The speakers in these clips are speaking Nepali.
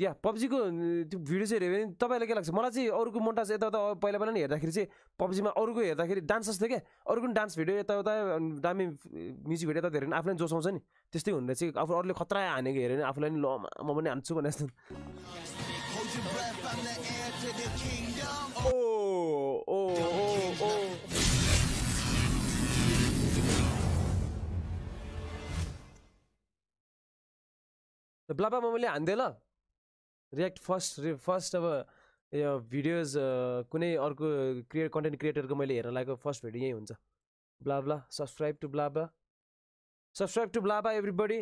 या पब्जीको त्यो भिडियो चाहिँ हेऱ्यो भने तपाईँलाई के लाग्छ? मलाई चाहिँ अरूको मोन्टाज यताउता पहिला पहिला नि हेर्दाखेरि चाहिँ पब्जीमा अरूको हेर्दाखेरि डान्स जस्तो क्या? अरूको पनि डान्स भिडियो यताउता दामी म्युजिक भिडियो यता हेऱ्यो भने आफूलाई जोसाउँछ नि। त्यस्तै हुँदा चाहिँ आफू अरूले खतरा हानेको हेऱ्यो भने आफूलाई नि ल म पनि हान्छु भने जस्तो। ब्लाबामा मैले हानिदिएँ ल। रियाक्ट फर्स्ट फर्स्ट अब यो भिडियोज कुनै अर्को क्रिएट कन्टेन्ट क्रिएटरको मैले हेर्न लागेको फर्स्ट भिडियो यही हुन्छ। Blah blah subscribe to blah blah subscribe to blah blah everybody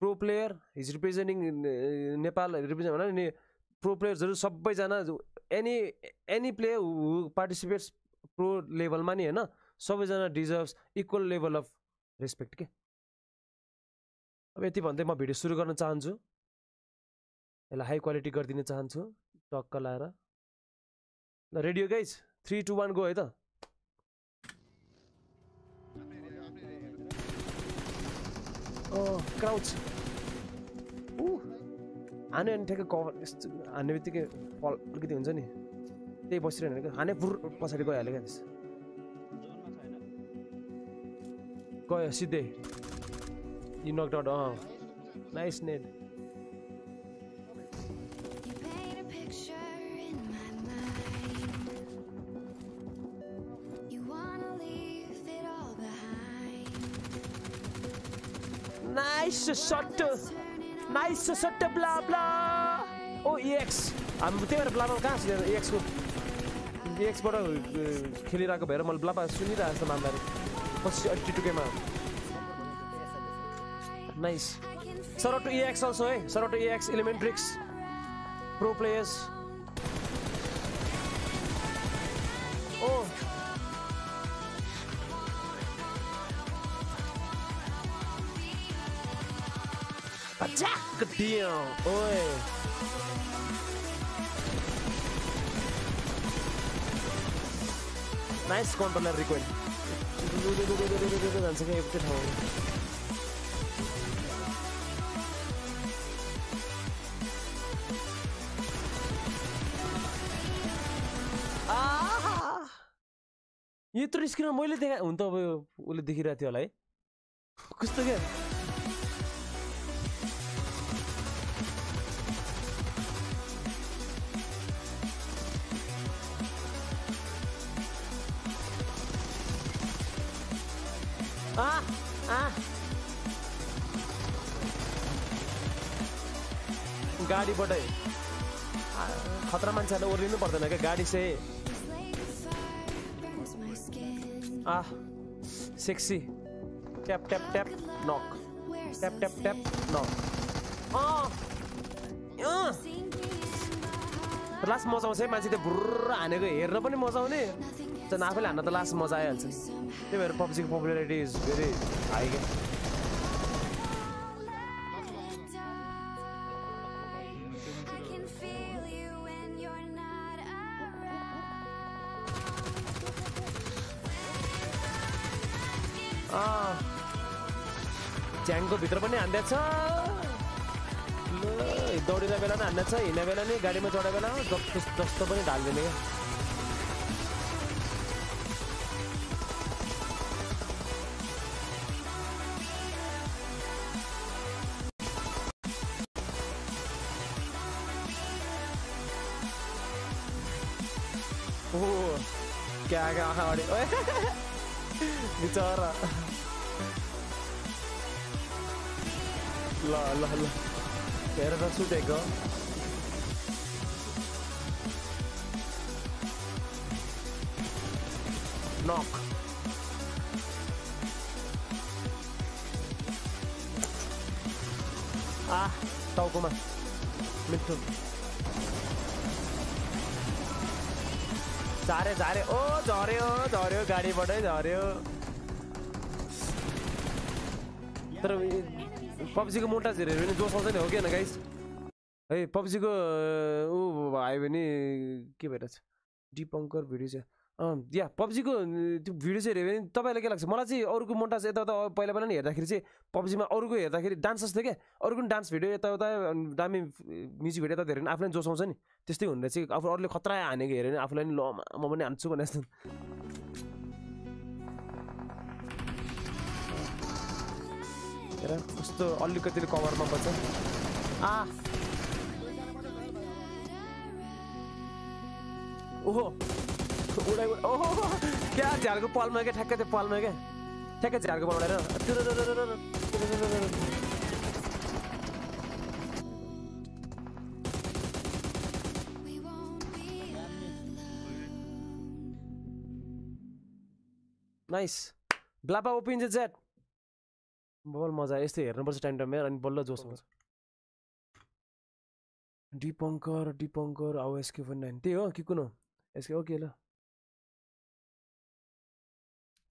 pro player his representing Nepal represent भन नि प्रो प्लेयर्सहरू सबैजना any any player who participates pro लेभलमा नि होइन सबैजना deserves equal level of respect के अब यति भन्दै म भिडियो सुरु गर्न चाहन्छु। यसलाई हाई क्वालिटी गरिदिन चाहन्छु टक्क लाएर। ल ready guys three two one go है त। क्राउच हान्यो भने ठ्याक्कै कभर यस्तो हान्ने बित्तिकै फल अलिकति हुन्छ नि। त्यही बसिरहने क्या हाने फुर पछाडि गइहाल्यो क्या गयो सिधै। यु नक आउट अँ। Nice net nice shot nice shot blah blah ओ इएक्स हामी त्यही भएर ब्लामा कहाँ छ इएक्सको इएक्सबाट खेलिरहेको भएर मैले ब्लाबा सुनिरहेको जस्तो मान्दाखेरि पछि अट्टी टुकेमा नाइस सर टु इएक्स अल्सो है sir to इएक्स elementrix pro players Attack! Damn! Oi! एउटै ठाउँमा आहा! यत्रो स्क्रिनमा मैले देखा हुन त अब उसले देखिरहेको थियो होला है कस्तो क्या आ गाडीबाटै। खतरा मान्छेहरूलाई ओर्लिनु पर्दैन क्या गाडी चाहिँ. आ sexy tap tap tap knock tap tap tap knock last मजा आउँछ है मान्छे त्यो भुर्र हानेको हेर्न पनि मजा आउने। झन् आफैले हान्न त लास्ट मजा आइहाल्छ नि त्यही भएर पब्जीको पपुलारिटी इज भेरी हाई क्या च्याङको भित्र पनि हान्दैछ दौडिने बेला पनि हान्दैछ हिँड्ने बेला नि गाडीमा चढ्ने बेला जस्तो जस्तो पनि ढालिदिने क्या क्या क्या आँखा अगाडि ओए बिचरा ल ल ल हेरेर सुतेको नक आ टाउकोमा मिठो झारे झारे ओ झऱ्यो झऱ्यो गाडीबाटै झऱ्यो तर पब्जीको मोटा हेऱ्यो भने जोसाउँछ नि हो कि होइन गाइस है पब्जीको ऊ आयो भने के भइरहेछ? डिपङ्कर भिडियो चाहिँ। या पब्जीको त्यो भिडियो चाहिँ हेऱ्यो भने तपाईँलाई के लाग्छ? मलाई चाहिँ अरूको मोन्टाज यताउता पहिला पहिला नि हेर्दाखेरि चाहिँ पब्जीमा अरूको हेर्दाखेरि डान्स जस्तो क्या? अरूको पनि डान्स भिडियो यताउता दामी म्युजिक भिडियो यता हेऱ्यो भने आफूलाई जोसाउँछ नि। त्यस्तै हुँदा चाहिँ आफू अरूले खतरा हानेको हेऱ्यो भने आफूलाई नि ल म पनि हान्छु भने जस्तो। कस्तो अलिकति कभरमा बच्छ आ ओहो! उडाइ ओहो क्या झ्यालको पलमा क्या ठ्याक्कै त्यो पलमा क्या ठ्याक्कै झ्यालको पल नाइस ब्लापा ओपिन्छ च्याट बल मजा यस्तै हेर्नुपर्छ टाइम टाइममा अनि बल्ल जोस आउँछ डिपङ्कर डिपङ्कर आउ एसके फोन नाइन त्यही हो कि कुन एसके ओके ल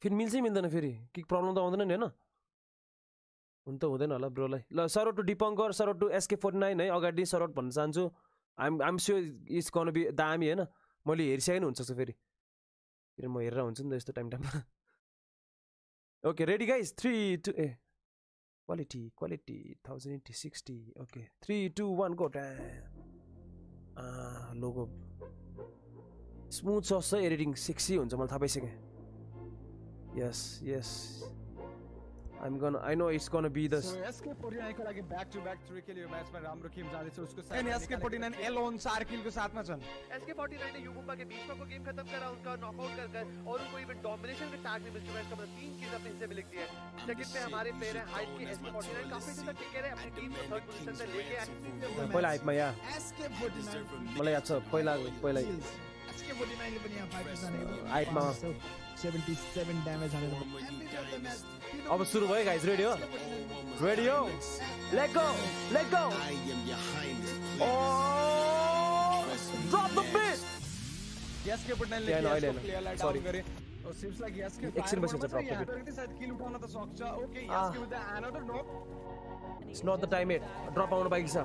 फेरि मिल्छै मिल्दैन फेरि के प्रब्लम त आउँदैन नि। होइन हुन त हुँदैन होला ब्रोलाई ल shoutout to Dipankar shoutout to SK forty nine है अगाडि सरोट भन्न चाहन्छु। I'm I'm sure is can be दामी होइन मैले हेरिसकेँ नि हुनसक्छ फेरि। फेरि म हेरेर हुन्छु नि त यस्तो टाइम टाइममा okay ready guys three two a quality quality thousand eighty sixty okay three two one go logo smooth छ एडिटिङ सेक्सी हुन्छ मलाई थाहा पाइसकेँ। Yes yes I'm gonna I know it's gonna be the So SK49 को लागि back to back three kill यो म्याचमा राम्रो गेम जाँदैछ उसको साथ SK49 एलोन चार किलको साथमा छन्। एसके 49 ने युगुम्बा के बीच में को गेम खत्म करा उनका नॉकआउट कर कर और उनको इवन डोमिनेशन का टैग भी मिल चुका है इसका मतलब तीन किल्स अपने हिस्से में लिख दिए सेकंड पे हमारे प्लेयर हैं हाइट के एसके 49 काफी दिन तक टिके रहे अपनी टीम को थर्ड पोजीशन में लेके आए। पहिला हाइपमा या SK49 मलाई याद छ पहिला पहिला SK49 ले पनि यहाँ फाइट जाने हाइटमा 77 ड्यामेज हानेर अब सुरु भयो गाइज रेडी हो? रेडी हो? Let's go let's go drop the beat SK49 ले Yeah, no, अहिले यसको होइन. प्लेयरलाई Sorry. डाउन गरे लाइक SK एकछिन बसेको छ drop the bit. त सायद किल उठाउन त सक्छ okay Ah. SK with another knock it's not the time at drop आउनु बाँकी छ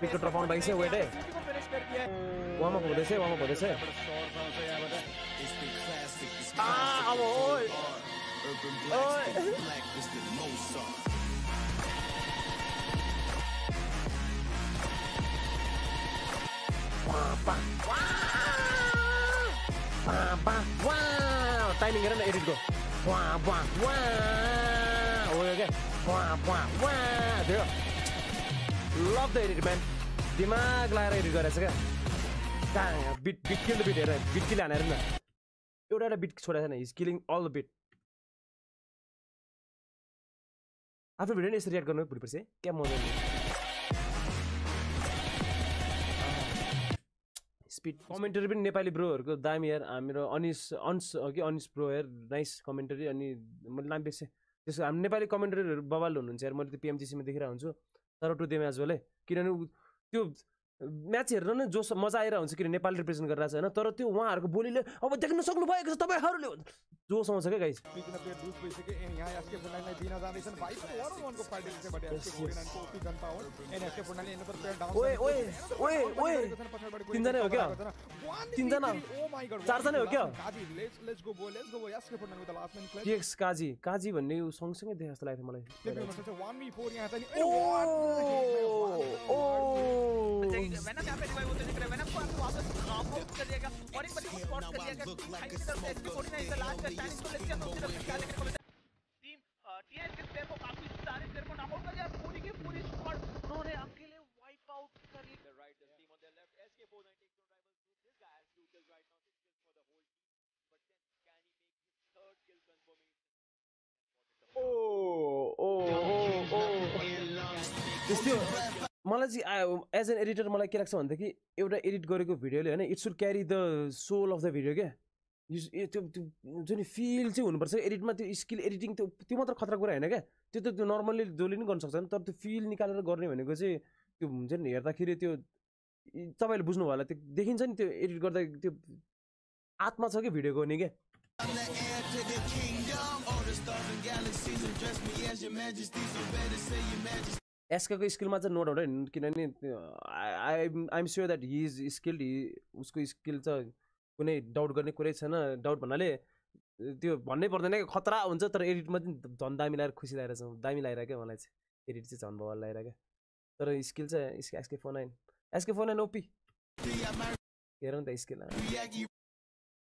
पिकको ड्रप आउनु बाँकी छ वेट है फिनिश कर दिया वार्म अप हुँदैछ वार्म अप हुँदैछ आ, अब ओइ ओइ टाइमिङ हेर न एडिटको वा वा वा हो यो क्या वा वा वा त्यो लभ द एडिट म्यान दिमाग लगाएर एडिट गरेछ क्या कहाँ beat beat kill the beat हेर बिट किल हानेर न एउटा एउटा बिट छोडेको छैन his killing all the beat आफ्नो भिडियो नि यसरी रियाक्ट गर्नु भोलि पर्सि है। क्या मजा स्पिड कमेन्टरी पनि नेपाली ब्रोहरूको दामी यार। हाम्रो अनिस अन्स कि अनिस ब्रो यार नाइस कमेन्टरी अनि मैले नाम बिर्सेँ त्यसो हाम्रो नेपाली कमेन्टरीहरू बवाल हुनुहुन्छ यार। मैले त्यो पिएमजिसीमा देखिरहेको हुन्छु। तर टु दे म्याच बोले किनभने त्यो म्याच हेरेर नै जोस मजा आइरहेको हुन्छ किन नेपाल रिप्रेजेन्ट गरिरहेको छ होइन तर त्यो उहाँहरूको बोलीले अब देख्न सक्नु भएको छ तपाईँहरूले जोस आउँछ क्या गाइस स्पिकन प्लेयर लुज भइसक्यो एन्ड यहाँ SK49 लाई दिन जाँदैछन् भाइ पनि वन वन को फाइट छ बट SK49 को OP gun power and SK49 ले अनदर प्लेयर डाउन ओए ओए ओए ओए तिनजना हो क्या? तिनजना? चारजना हो क्या? काजी लेट्स लेट्स गो बो लेट्स गो बो SK49 with the last man clip टिएक्स Kazi भन्ने सँगसँगै देखे जस्तो लाग्थ्यो मलाई वेनम यहाँ पे रिवाइव होते दिख रहे हैं वेनम को आपको वापस नॉकआउट कर दिएगा और एक बार स्पॉट कर दिया गया। हाइट की तरफ़ से SK 49 is the last standing को लेते तो सिर्फ़ क्या देखने को मिलता है टीम टीएस के प्लेयर को काफ़ी सारे प्लेयर को नॉकआउट कर दिया। पूरी की पूरी स्क्वाड उन्होंने अकेले वाइप आउट कर ली right the team on there left SK49 takes on rivals this guy has two kills right now kills for the whole team. But then can he make his third kill confirmation. ओ ओ ओ ओ त्यस्तो मलाई चाहिँ एज एन एडिटर मलाई के लाग्छ भनेदेखि एउटा एडिट गरेको भिडियोले होइन it should carry the soul of the video क्या? त्यो त्यो हुन्छ नि फिल चाहिँ हुनुपर्छ। एडिटमा त्यो स्किल एडिटिङ त्यो त्यो मात्र खतरा कुरा होइन क्या? त्यो त त्यो नर्मल्ली जसले नि गर्न सक्छ तर त्यो फिल निकालेर गर्ने भनेको चाहिँ त्यो हुन्छ नि हेर्दाखेरि त्यो इ- तपाईँहरूले बुझ्नु भयो होला। त्यो देखिन्छ नि त्यो एडिट गर्दा त्यो आत्मा छ कि भिडियोको नि क्या? एसकाको स्किलमा चाहिँ नो डाउट होइन किनभने I I'm sure that he is skilled he उसको स्किल चाहिँ कुनै डाउट गर्ने कुरै छैन डाउट भन्नाले त्यो भन्नै पर्दैन क्या खतरा हुन्छ तर एडिटमा चाहिँ झन् दामी लगाएर खुसी लागेर छ दामी लागेर क्या मलाई चाहिँ एडिट चाहिँ झन् भवाल लागेर क्या। तर स्किल चाहिँ SK four nine SK four nine OP हेर त skill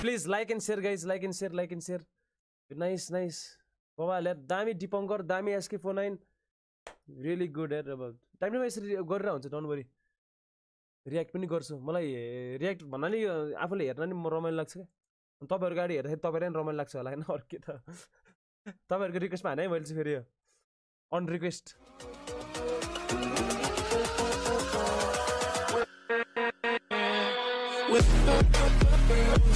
please like and share, guys. Like and share, like and share. Nice, nice. बाबा यार दामी डिपङ्कर दामी SK four nine really good यार अब टाइम टाइममा यसरी गरेर हुन्छ डोन्ट वरी रियाक्ट पनि गर्छु. मलाई रियाक्ट भन्नाले आफूले हेर्न नि म रमाइलो लाग्छ क्या। तपाईँहरूको गाडी हेर्दाखेरि तपाईँलाई पनि रमाइलो लाग्छ होला होइन अरू के त? तपाईँहरूको रिक्वेस्टमा हाने मैले चाहिँ फेरि अन request